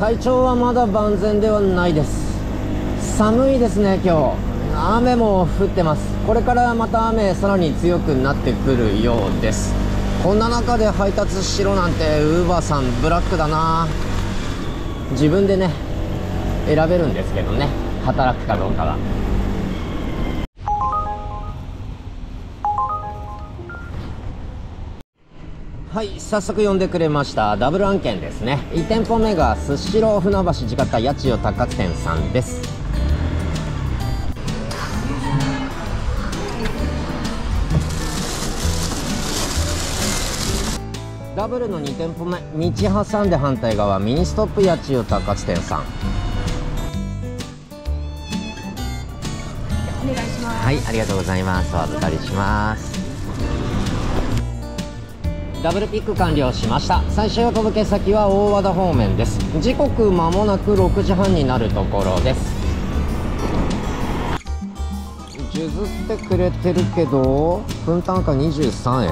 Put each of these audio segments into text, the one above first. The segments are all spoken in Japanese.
体調はまだ万全ではないです。寒いですね今日。雨も降ってます。これからまた雨さらに強くなってくるようです。こんな中で配達しろなんてウーバーさんブラックだな。自分でね選べるんですけどね。働くかどうかは。はい早速呼んでくれましたダブル案件ですね。1店舗目がスシロー船橋地方八千代高津店さんです。ダブルの2店舗目道挟んで反対側ミニストップ八千代高津店さん。お願いします。はいありがとうございます。お預かりしますダブルピック完了しました。最終お届け先は大和田方面です。時刻まもなく6時半になるところです。譲ってくれてるけど分単価23円。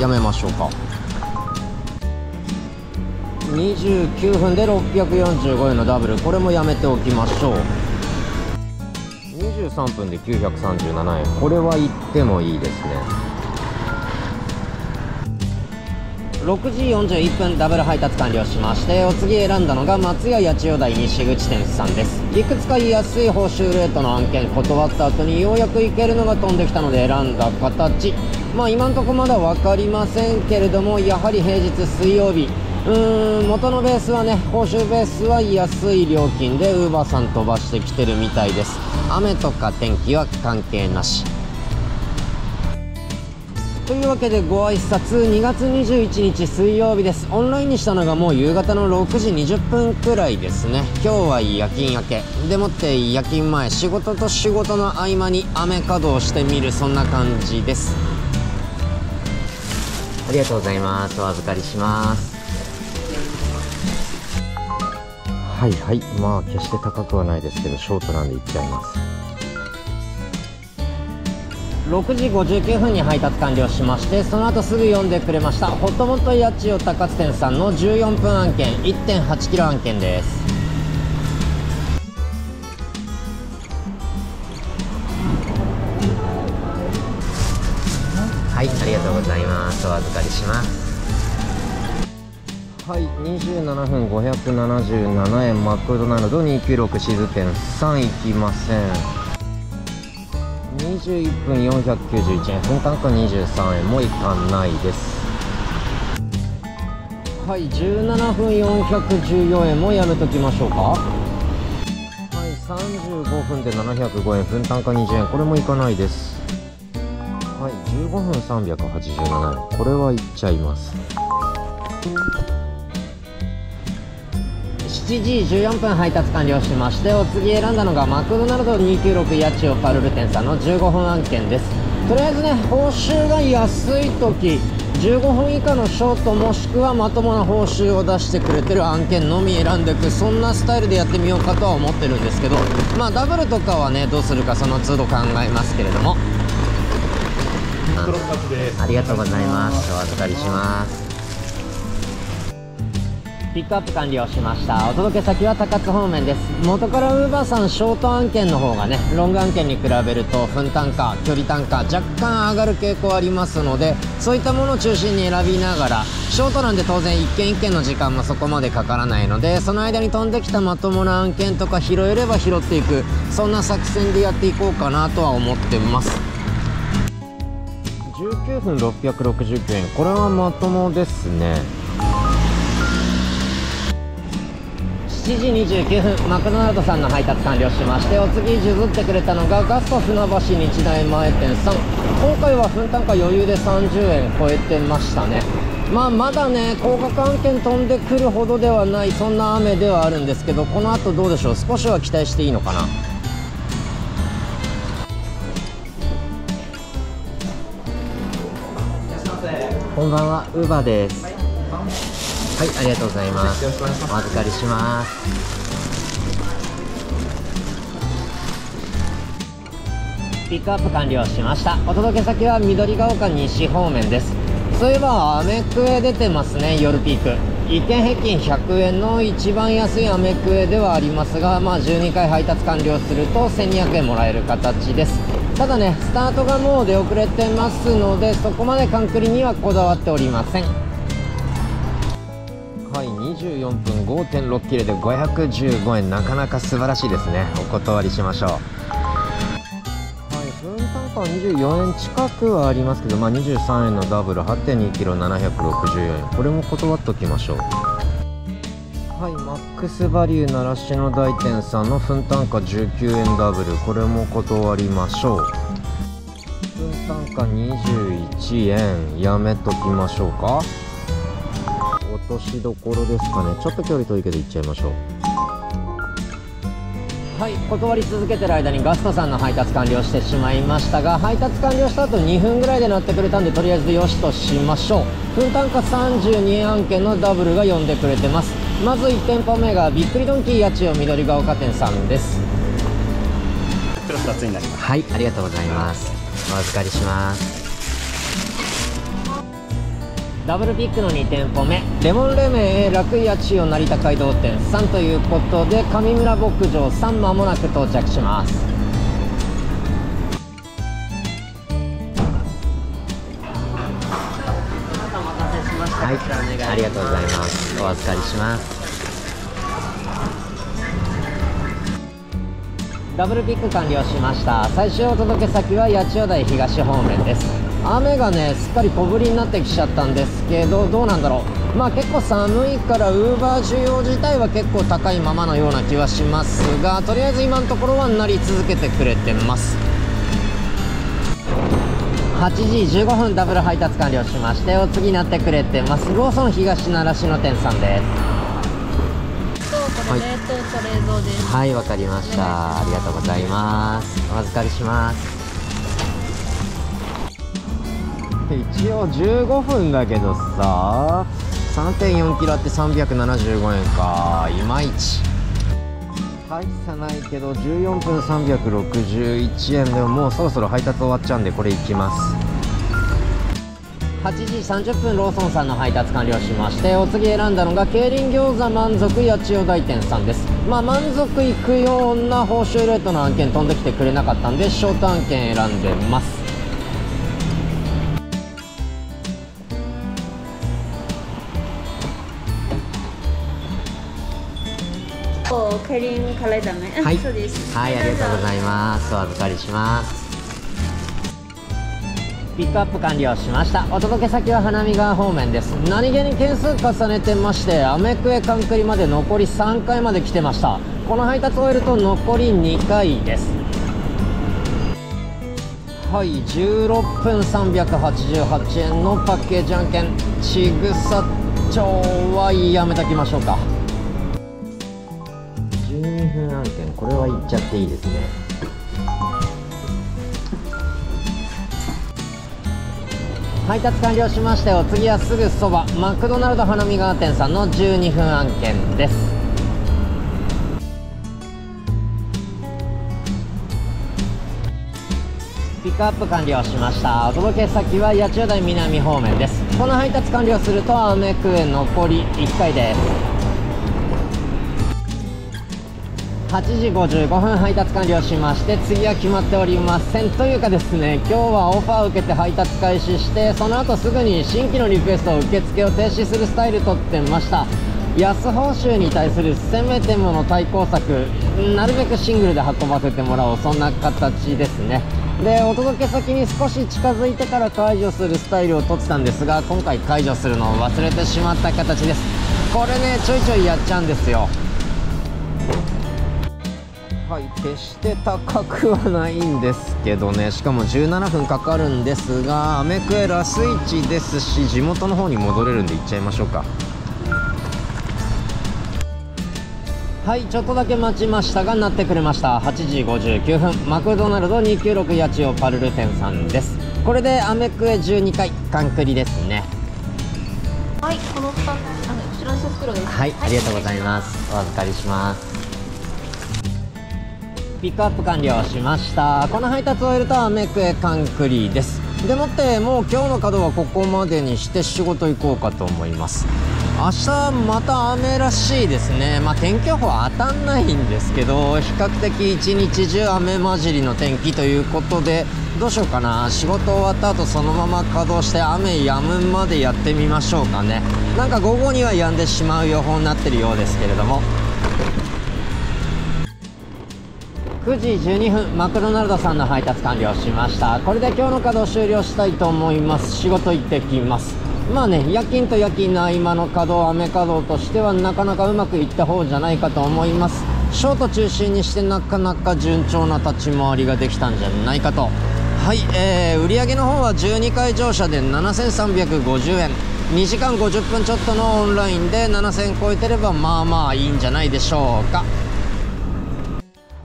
やめましょうか。29分で645円のダブル。これもやめておきましょう。23分で937円。これは言ってもいいですね。6時41分ダブル配達完了しましてお次選んだのが松屋八千代台西口店さんです。いくつか安い報酬レートの案件断った後にようやく行けるのが飛んできたので選んだ形。まあ今んとこまだ分かりませんけれどもやはり平日水曜日。うーん元のベースはね報酬ベースは安い料金でウーバーさん飛ばしてきてるみたいです。雨とか天気は関係なし。というわけでご挨拶2月21日水曜日です。オンラインにしたのがもう夕方の6時20分くらいですね。今日は夜勤明け。でもって夜勤前仕事と仕事の合間に雨稼働してみるそんな感じです。ありがとうございます。お預かりします。はいはい。まあ決して高くはないですけどショートなんでいっちゃいます。6時59分に配達完了しましてその後すぐ読んでくれましたホットモット八千代高津店さんの14分案件1 8キロ案件です。はいありがとうございます。お預かりします。はい27分577円マクドナルド296シズ店3行きません。21分491円分単価23円もいかないです。はい17分414円もやめときましょうか。はい35分で705円分単価20円これもいかないです。はい15分387円これはいっちゃいます。7時14分配達完了しましてお次選んだのがマクドナルド296八千代パルル店さんの15分案件です。とりあえずね報酬が安い時15分以下のショートもしくはまともな報酬を出してくれてる案件のみ選んでいくそんなスタイルでやってみようかとは思ってるんですけどまあダブルとかはねどうするかその都度考えますけれども。ありがとうございます。お預かりしますピックアップ完了しました。お届け先は高津方面です。元からウーバーさんショート案件の方がねロング案件に比べると分単価距離単価若干上がる傾向ありますのでそういったものを中心に選びながらショートなんで当然一件一件の時間もそこまでかからないのでその間に飛んできたまともな案件とか拾えれば拾っていくそんな作戦でやっていこうかなとは思ってます。19分669円これはまともですね。7時29分マクドナルドさんの配達完了しましてお次譲ってくれたのがガスト船橋日大前店さん。今回は分単価余裕で30円超えてましたね。まあまだね高額案件飛んでくるほどではないそんな雨ではあるんですけどこの後どうでしょう？少しは期待していいのかな？こんばんはウーバーですはいありがとうございます。お預かりします。ピックアップ完了しました。お届け先は緑が丘西方面です。そういえばアメクエ出てますね夜ピーク。1件平均100円の一番安いアメクエではありますが、まあ、12回配達完了すると1200円もらえる形です。ただねスタートがもう出遅れてますのでそこまでカンクリにはこだわっておりません。24分5.6キロで515円なかなか素晴らしいですね。お断りしましょう。はい分単価は24円近くはありますけど、まあ、23円のダブル8.2キロ764円。これも断っときましょう。はいマックスバリュー習志野大店さんの分単価19円ダブル。これも断りましょう。分単価21円。やめときましょうか。としどころですかね。ちょっと距離遠いけど行っちゃいましょう。はい断り続けてる間にガストさんの配達完了してしまいましたが配達完了した後2分ぐらいで鳴ってくれたんでとりあえずよしとしましょう。分単価32円案件のダブルが呼んでくれてます。まず1店舗目がびっくりドンキー八千代緑ヶ丘店さんです。クロス2つになります。はいありがとうございます。お預かりしますダブルピックの2店舗目レモンレメン楽井八千代成田街道店さんということで上村牧場さんまもなく到着しますはい、ありがとうございます。お預かりします。ダブルピック完了しました。最終お届け先は八千代台東方面です。雨がね、すっかり小降りになってきちゃったんですけど、どうなんだろう。まあ結構寒いから、ウーバー需要自体は結構高いままのような気はしますが、とりあえず今のところはなり続けてくれてます。8時15分ダブル配達完了しましてお次になってくれてますローソン東習志野店さんですとこれ冷凍と冷蔵です。はいわかりましたありがとうございますお預かりします一応15分だけどさ。3.4キロあって375円か。いまいち。大差ないけど14分361円。でももうそろそろ配達終わっちゃうんでこれいきます。8時30分ローソンさんの配達完了しましてお次選んだのが競輪餃子満足八千代大店さんです。まあ満足いくような報酬レートの案件飛んできてくれなかったんでショート案件選んでます。ケリンカレーダメ。うんはい。そうです。はいありがとうございます。お預かりします。ピックアップ完了しました。お届け先は花見川方面です。何気に件数重ねてましてアメクエカンクリまで残り3回まで来てました。この配達を終えると残り2回です。はい16分388円のパッケージ案件。ちぐさ町はやめときましょうか12分案件これは言っちゃっていいですね。配達完了しましてお次はすぐそばマクドナルド花見川店さんの12分案件です。ピックアップ完了しました。お届け先は八千代台南方面です。この配達完了するとアメクエ残り1回です。8時55分配達完了しまして次は決まっておりません。というかですね今日はオファーを受けて配達開始してその後すぐに新規のリクエスト受付を停止するスタイル取ってました。安報酬に対するせめてもの対抗策なるべくシングルで運ばせてもらおうそんな形ですね。でお届け先に少し近づいてから解除するスタイルを取ってたんですが今回解除するのを忘れてしまった形です。これねちょいちょいやっちゃうんですよ。はい決して高くはないんですけどねしかも17分かかるんですがアメクエラスイチですし地元の方に戻れるんで行っちゃいましょうかはいちょっとだけ待ちましたがなってくれました8時59分マクドナルド296八千代パルル店さんですこれでアメクエ12回カンクリですねはい、この二つ、あの後ろの袋です。はい、ありがとうございます。お預かりします。ピックアップ完了しました。この配達を終えるとアメクエカンクリーです。でもって、もう今日の稼働はここまでにして仕事行こうかと思います。明日また雨らしいですね、まあ、天気予報当たんないんですけど比較的一日中雨混じりの天気ということでどうしようかな仕事終わった後そのまま稼働して雨止むまでやってみましょうかねなんか午後には止んでしまう予報になってるようですけれども9時12分マクドナルドさんの配達完了しました。これで今日の稼働終了したいと思います。仕事行ってきます。まあね夜勤と夜勤の合間の稼働雨稼働としてはなかなかうまくいった方じゃないかと思います。ショート中心にしてなかなか順調な立ち回りができたんじゃないかと。はい、えー、売上の方は12回乗車で7350円。2時間50分ちょっとのオンラインで7000超えてればまあまあいいんじゃないでしょうか。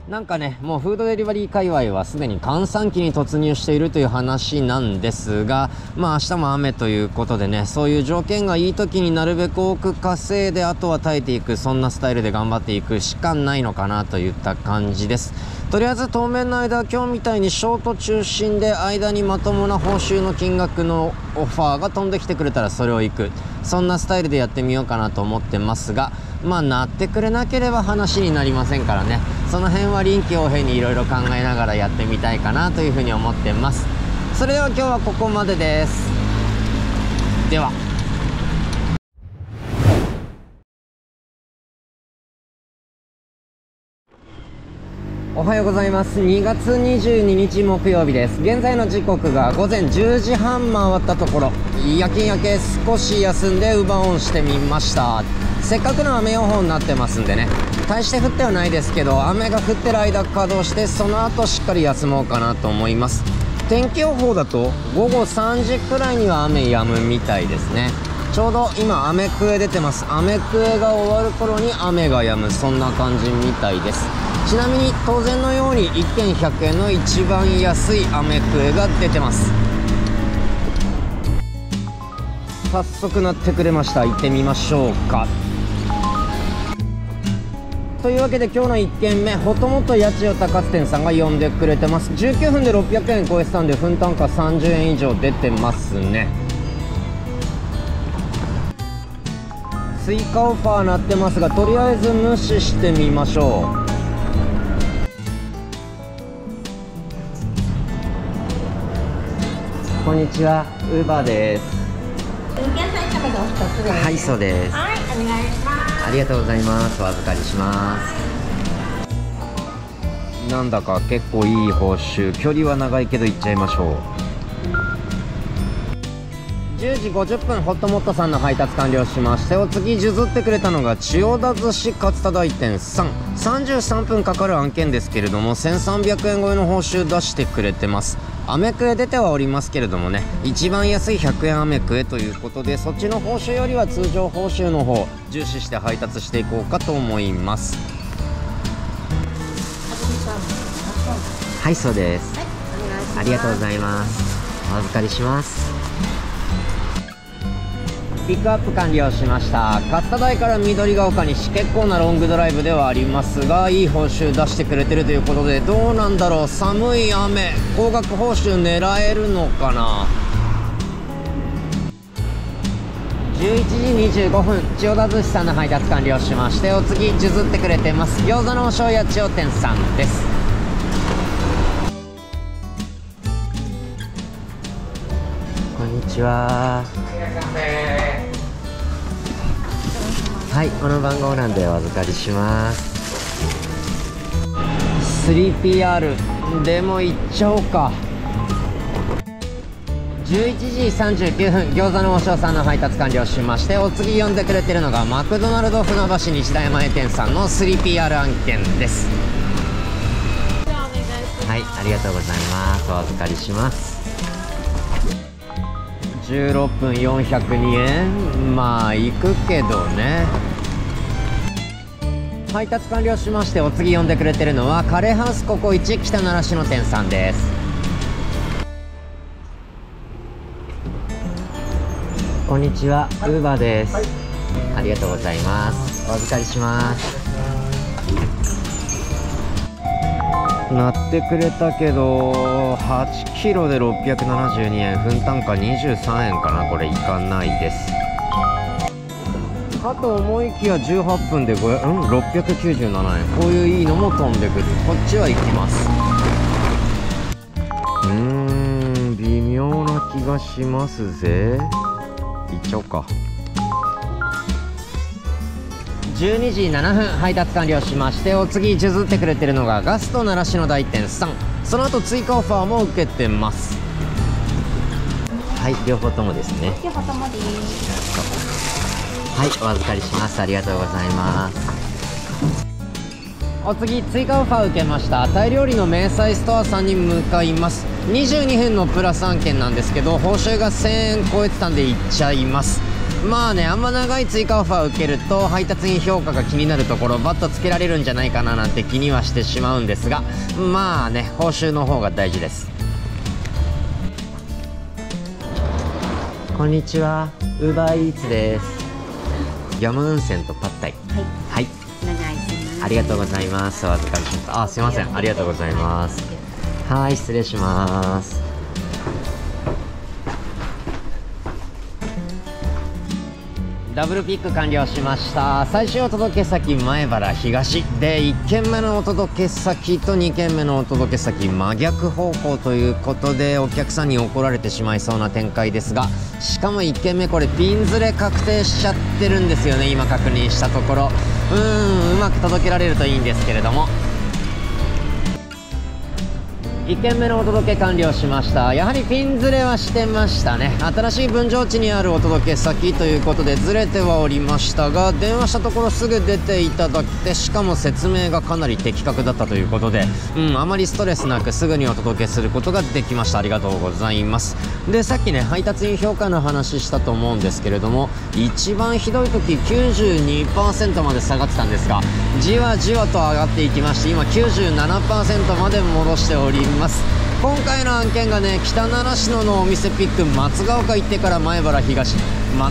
なんかね、もうフードデリバリー界隈はすでに閑散期に突入しているという話なんですが、まあ明日も雨ということでね、そういう条件がいい時になるべく多く稼いで、あとは耐えていく、そんなスタイルで頑張っていくしかないのかなといった感じです。とりあえず当面の間、今日みたいにショート中心で間にまともな報酬の金額のオファーが飛んできてくれたらそれを行く。そんなスタイルでやってみようかなと思ってますが、まあなってくれなければ話になりませんからね。その辺は臨機応変にいろいろ考えながらやってみたいかなというふうに思ってます。それでは今日はここまでです。では。おはようございます。2月22日木曜日です。現在の時刻が午前10時半回ったところ。夜勤明け少し休んでウバオンしてみました。せっかくの雨予報になってますんでね。大して降ってはないですけど雨が降ってる間稼働してその後しっかり休もうかなと思います。天気予報だと午後3時くらいには雨止むみたいですね。ちょうど今雨クエ出てます。雨クエが終わる頃に雨が止む。そんな感じみたいです。ちなみに当然のように1件100円の一番安い雨クエが出てます。早速鳴ってくれました。行ってみましょうか。というわけで今日の1軒目ほともと八千代高津店さんが呼んでくれてます。19分で600円超えてたんで分単価30円以上出てますね。追加オファーなってますがとりあえず無視してみましょう。こんにちは。ウーバーです。はいそうです。はい、お願いします。ありがとうございます。お預かりします。なんだか結構いい報酬。距離は長いけど行っちゃいましょう。10時50分ホットモットさんの配達完了しましてお次譲ってくれたのが千代田寿司勝田大店333分かかる案件ですけれども1300円超えの報酬出してくれてますアメクエ出てはおりますけれどもね一番安い100円アメクエということでそっちの報酬よりは通常報酬の方重視して配達していこうかと思います。はいそうです。ありがとうございます。お預かりしますピックアップ完了しました。勝田台から緑が丘西結構なロングドライブではありますがいい報酬出してくれてるということでどうなんだろう？寒い雨高額報酬狙えるのかな？11時25分千代田寿司さんの配達完了しましてお次譲ってくれてます。餃子の王将八千代店さんです。こんにちは。はいこの番号なんでお預かりします。3PR でも行っちゃおうか。11時39分餃子の王将さんの配達完了しましてお次呼んでくれてるのがマクドナルド船橋日大前店さんの 3PR 案件です。はいありがとうございます。お預かりします16分402円。まあ行くけどね。配達完了しましてお次呼んでくれてるのはカレーハウスココイチ北習志の店さんです。こんにちは、ウーバーです、ありがとうございます。お預かりします。なってくれたけど。8キロで672円分単価23円かなこれいかないです。かと思いきや18分で5うん697円。こういういいのも飛んでくる。こっちは行きます。うーん微妙な気がしますぜ。行っちゃおうか。12時7分配達完了しましてお次譲ってくれてるのがガスト習志野大店3その後追加オファーも受けてます。はい両方ともですね。両方ともです。はいお預かりします。ありがとうございます。お次追加オファー受けました。タイ料理の明細ストアさんに向かいます。22編のプラス案件なんですけど報酬が1000円超えてたんで行っちゃいますまあねあんま長い追加オファー受けると配達員評価が気になるところバッとつけられるんじゃないかななんて気にはしてしまうんですがまあね報酬の方が大事です。こんにちは。ウーバーイーツです。ヤムウンセンとパッタイ。はい。はい。ありがとうございます。お預かりします。あすいません。ありがとうございます。はい失礼しますダブルピック完了しました。最終お届け先前原東。で1軒目のお届け先と2軒目のお届け先真逆方向ということでお客さんに怒られてしまいそうな展開ですがしかも1軒目これピンズレ確定しちゃってるんですよね今確認したところ。うーんうまく届けられるといいんですけれども。1件目のお届け完了しました。やはりピンズレはしてましたね。新しい分譲地にあるお届け先ということでずれてはおりましたが電話したところすぐ出ていただいてしかも説明がかなり的確だったということで、うん、あまりストレスなくすぐにお届けすることができました。ありがとうございます。でさっきね配達員評価の話したと思うんですけれども一番ひどい時92%まで下がってたんですがじわじわと上がっていきまして今97%まで戻しております。ます。今回の案件がね北習志野のお店ピック松ヶ丘行ってから前原東。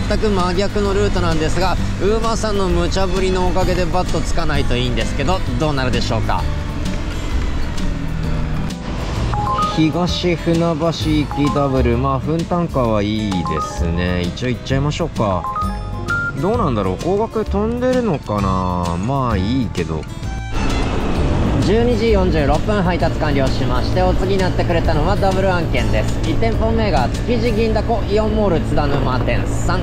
全く真逆のルートなんですがウーバーさんの無茶ぶりのおかげでバットつかないといいんですけどどうなるでしょうか？東船橋行きダブル。まあ分単価はいいですね。一応行っちゃいましょうか。どうなんだろう？高額飛んでるのかな？まあいいけど。12時46分配達完了しましてお次になってくれたのはダブル案件です。1店舗目が築地銀だこイオンモール津田沼店3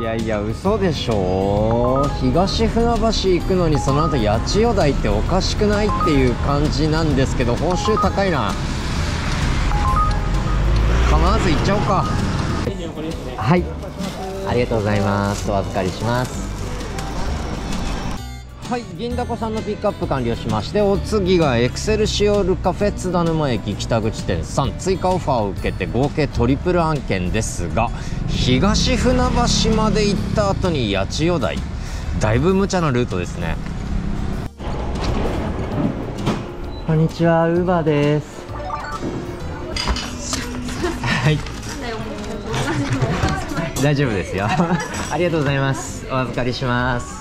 いやいや嘘でしょ。東船橋行くのにその後八千代台っておかしくないっていう感じなんですけど報酬高いな。構わず行っちゃおうか。はい。ありがとうございます。お預かりします。はい銀だこさんのピックアップ完了しましてお次がエクセルシオールカフェ津田沼駅北口店3追加オファーを受けて合計トリプル案件ですが東船橋まで行った後に八千代台。だいぶ無茶なルートですね。こんにちはウーバーです。はい。大丈夫ですよ。ありがとうございます。お預かりします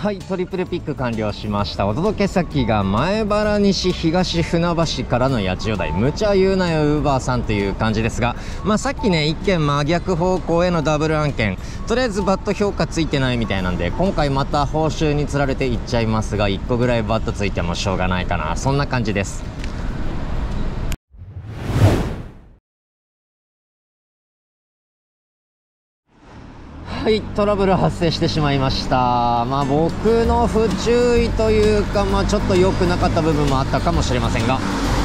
はいトリプルピック完了しました。お届け先が前原西東船橋からの八千代台無茶言うなよウーバーさんという感じですがまあさっきね一件真逆方向へのダブル案件。とりあえずバット評価ついてないみたいなんで今回また報酬につられていっちゃいますが1個ぐらいバットついてもしょうがないかな。そんな感じです。はいトラブル発生してしまいました。まあ僕の不注意というかまあちょっと良くなかった部分もあったかもしれませんが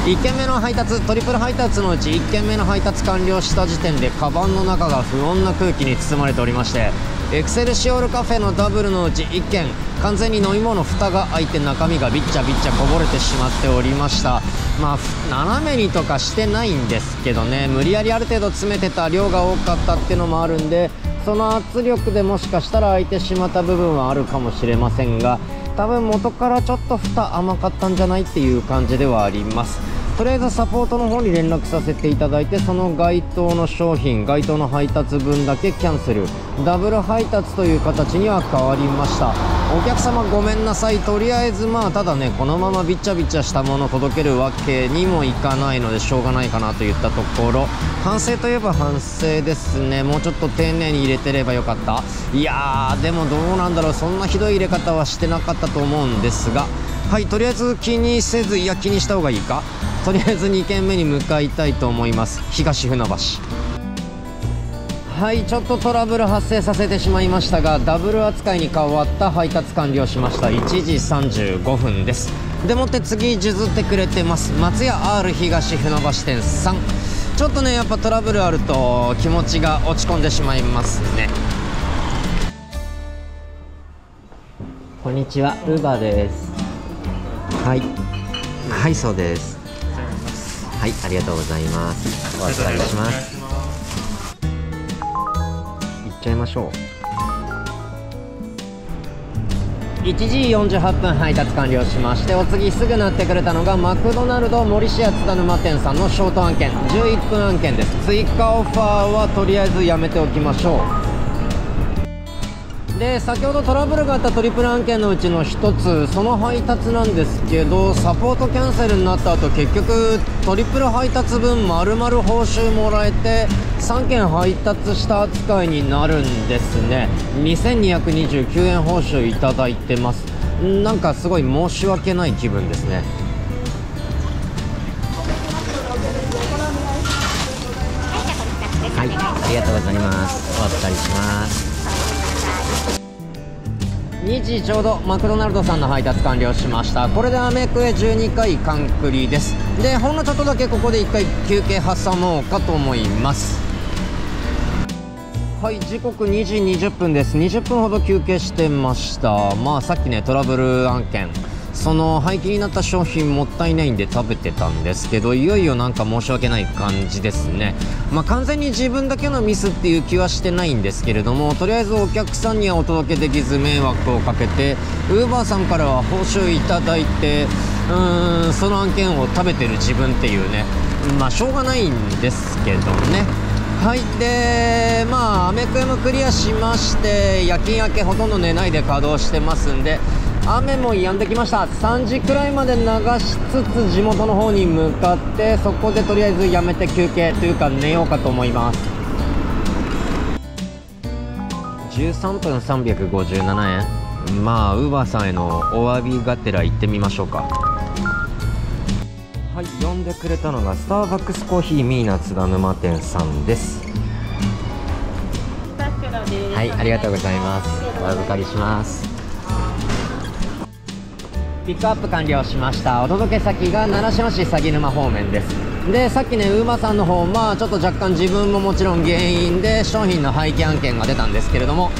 1件目の配達トリプル配達のうち1件目の配達完了した時点でカバンの中が不穏な空気に包まれておりましてエクセルシオールカフェのダブルのうち1件完全に飲み物蓋が開いて中身がビッチャビッチャこぼれてしまっておりました。まあ斜めにとかしてないんですけどね。無理やりある程度詰めてた量が多かったっていうのもあるんでその圧力でもしかしたら開いてしまった部分はあるかもしれませんが多分元からちょっと蓋甘かったんじゃないっていう感じではあります。とりあえずサポートの方に連絡させていただいてその該当の商品該当の配達分だけキャンセルダブル配達という形には変わりました。お客様ごめんなさい。とりあえずまあただねこのままビチャビチャしたもの届けるわけにもいかないのでしょうがないかなといったところ。反省といえば反省ですね。もうちょっと丁寧に入れてればよかった。いやーでもどうなんだろう。そんなひどい入れ方はしてなかったと思うんですが。はいとりあえず気にせずいや気にした方がいいか。とりあえず2軒目に向かいたいと思います。東船橋。はいちょっとトラブル発生させてしまいましたがダブル扱いに変わった配達完了しました。1時35分です。でもって次譲ってくれてます。松屋 R 東船橋店さん。ちょっとねやっぱトラブルあると気持ちが落ち込んでしまいますね。こんにちはウーバーです。はい。はいそうです。はいありがとうございます。お預かりします。ちゃいましょう。1時48分配達完了しましてお次すぐなってくれたのがマクドナルド森市屋津田沼店さんのショート案件。11分案件です。追加オファーはとりあえずやめておきましょう。で先ほどトラブルがあったトリプル案件のうちの1つその配達なんですけどサポートキャンセルになった後結局トリプル配達分丸々報酬もらえて3件配達した扱いになるんですね。2229円報酬いただいてます。なんかすごい申し訳ない気分ですね。はいありがとうございます。お預かりします。2時ちょうどマクドナルドさんの配達完了しました。これでアメクエ12回カンクリです。でほんのちょっとだけここで1回休憩挟もうかと思いますはい時刻2時20分です。20分ほど休憩してました。まあさっきねトラブル案件。その廃棄になった商品もったいないんで食べてたんですけどいよいよなんか申し訳ない感じですね。まあ、完全に自分だけのミスっていう気はしてないんですけれどもとりあえずお客さんにはお届けできず迷惑をかけてウーバーさんからは報酬いただいてうーんその案件を食べてる自分っていうね。まあしょうがないんですけどね。はいでまあアメクエもクリアしまして夜勤明けほとんど寝ないで稼働してますんで雨も止んできました。3時くらいまで流しつつ地元の方に向かってそこでとりあえずやめて休憩というか寝ようかと思います。13分357円。まあウーバーさんへのお詫びがてら行ってみましょうか。んでくれたのがスターバックスコーヒーミーナ津田沼店さんです。はいありがとうございます。お預かりします。ピックアップ完了しました。お届け先が習志野市鷺沼方面です。でさっきねウーマさんの方まあちょっと若干自分ももちろん原因で商品の廃棄案件が出たんですけれども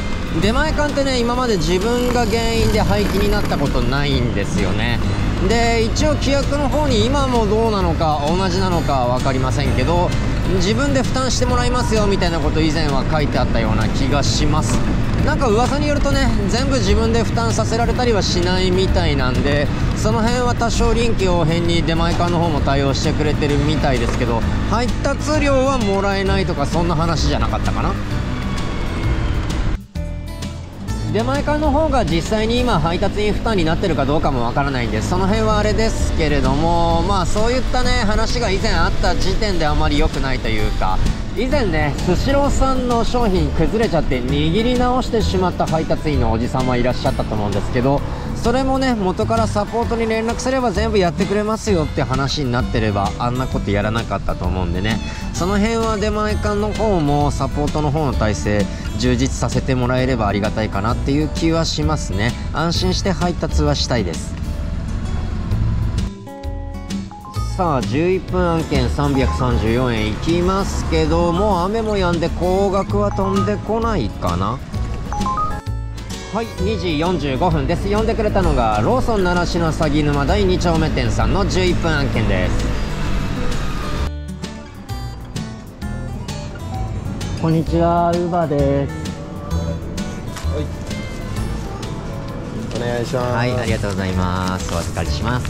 出前館ってね今まで自分が原因で廃棄になったことないんですよねで一応規約の方に今もどうなのか同じなのか分かりませんけど自分で負担してもらいますよみたいなこと以前は書いてあったような気がします。なんか噂によるとね全部自分で負担させられたりはしないみたいなんでその辺は多少臨機応変に出前館の方も対応してくれてるみたいですけど配達料はもらえないとかそんな話じゃなかったかな。出前館の方が実際に今配達員負担になってるかどうかもわからないんでその辺はあれですけれどもまあそういったね話が以前あった時点であまり良くないというか以前ねスシローさんの商品崩れちゃって握り直してしまった配達員のおじ様いらっしゃったと思うんですけどそれもね元からサポートに連絡すれば全部やってくれますよって話になってればあんなことやらなかったと思うんでね。その辺は出前館の方もサポートの方の体制充実させてもらえればありがたいかなっていう気はしますね。安心して配達はしたいです。さあ11分案件334円いきますけどもう雨も止んで高額は飛んでこないかな。はい2時45分です。呼んでくれたのがローソン習志野鷺沼第2丁目店さんの11分案件です。こんにちはウーバーです。お願いします。はいありがとうございます。お預かりします。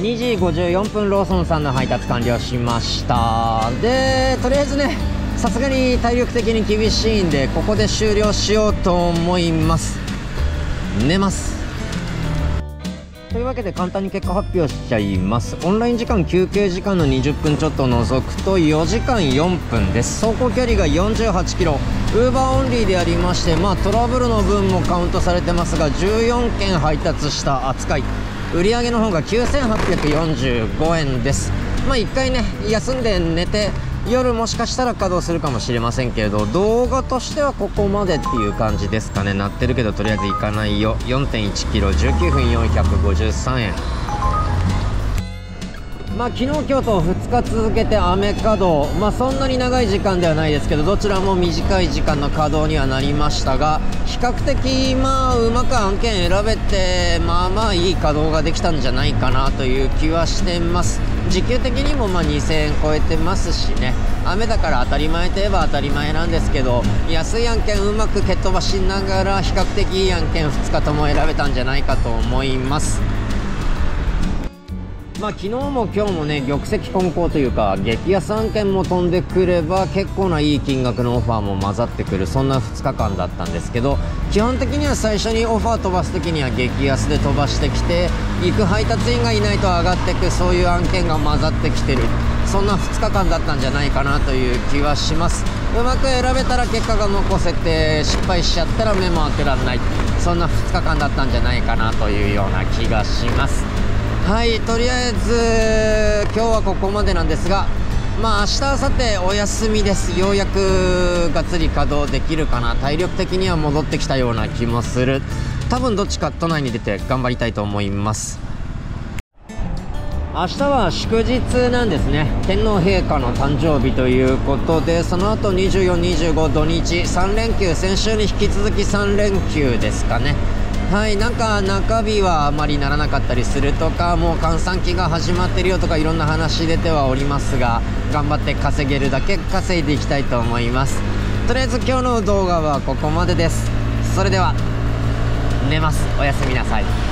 2時54分ローソンさんの配達完了しました。でとりあえずねさすがに体力的に厳しいんでここで終了しようと思います。寝ますというわけで簡単に結果発表しちゃいます。オンライン時間休憩時間の20分ちょっと除くと4時間4分です。走行距離が48キロ。ウーバーオンリーでありましてまあトラブルの分もカウントされてますが14件配達した扱い。売上の方が9845円です。まあ1回ね休んで寝て夜もしかしたら稼働するかもしれませんけれど動画としてはここまでっていう感じですかね。鳴ってるけどとりあえず行かないよ。4.1km19 分453円。まあ昨日今日と2日続けて雨稼働。まあそんなに長い時間ではないですけどどちらも短い時間の稼働にはなりましたが比較的まあうまく案件選べてまあまあいい稼働ができたんじゃないかなという気はしてます。時給的にもま2000円超えてますしね。雨だから当たり前といえば当たり前なんですけど安い案件うまく蹴っ飛ばしながら比較的いい案件2日とも選べたんじゃないかと思います。まあ、昨日も今日もね玉石混交というか激安案件も飛んでくれば結構ないい金額のオファーも混ざってくるそんな2日間だったんですけど基本的には最初にオファー飛ばす時には激安で飛ばしてきて行く配達員がいないと上がってくそういう案件が混ざってきてる。そんな2日間だったんじゃないかなという気はします。うまく選べたら結果が残せて失敗しちゃったら目も当てられない。そんな2日間だったんじゃないかなというような気がします。はいとりあえず今日はここまでなんですがまあ明日明後日お休みです。ようやくがっつり稼働できるかな。体力的には戻ってきたような気もする。多分どっちか都内に出て頑張りたいと思います。明日は祝日なんですね。天皇陛下の誕生日ということでその後24、25土日3連休先週に引き続き3連休ですかね。はいなんか中日はあまりならなかったりするとかもう閑散期が始まってるよとかいろんな話出てはおりますが頑張って稼げるだけ稼いでいきたいと思います。とりあえず今日の動画はここまでです。それでは寝ます。おやすみなさい。